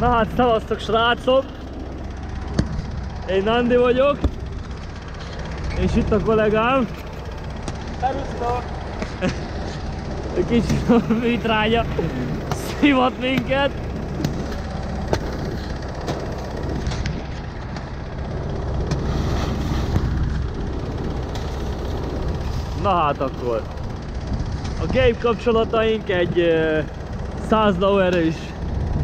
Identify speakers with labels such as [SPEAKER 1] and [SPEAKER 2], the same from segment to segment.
[SPEAKER 1] Na hát, szavaztok srácok! Én Nandi vagyok. És itt a kollégám.
[SPEAKER 2] Szerusztok!
[SPEAKER 1] Kicsit vitránya szivat minket. Na hát akkor. A game kapcsolataink egy eh, 100 lóerős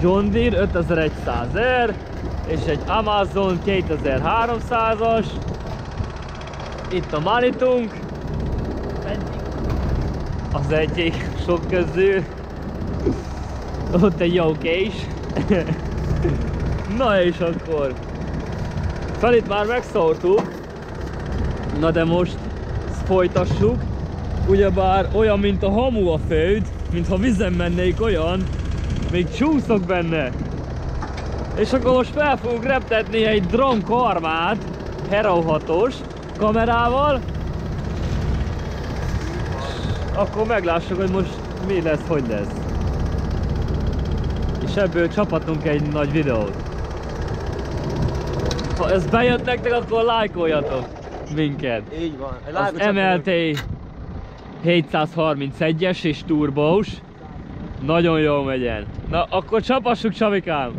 [SPEAKER 1] John Deere 5100R és egy Amazon 2300-as. Itt a Manitunk. Az egyik sok közül. Ott egy jó kés. Na és akkor. Felit már megszórtuk. Na de most folytassuk. Ugyebár olyan, mint a hamu a föld, mintha vizen mennék olyan, még csúszok benne. És akkor most fel fogunk reptetni egy drón karmát, Hero 6-os kamerával. Akkor meglássuk, hogy most mi lesz, hogy lesz. És ebből csapatunk egy nagy videót. Ha ez bejött nektek, akkor lájkoljatok minket.
[SPEAKER 2] Így van.
[SPEAKER 1] Az MLT 731-es és turbós. Nagyon jól megyen. Na, akkor csapassuk Csabikám!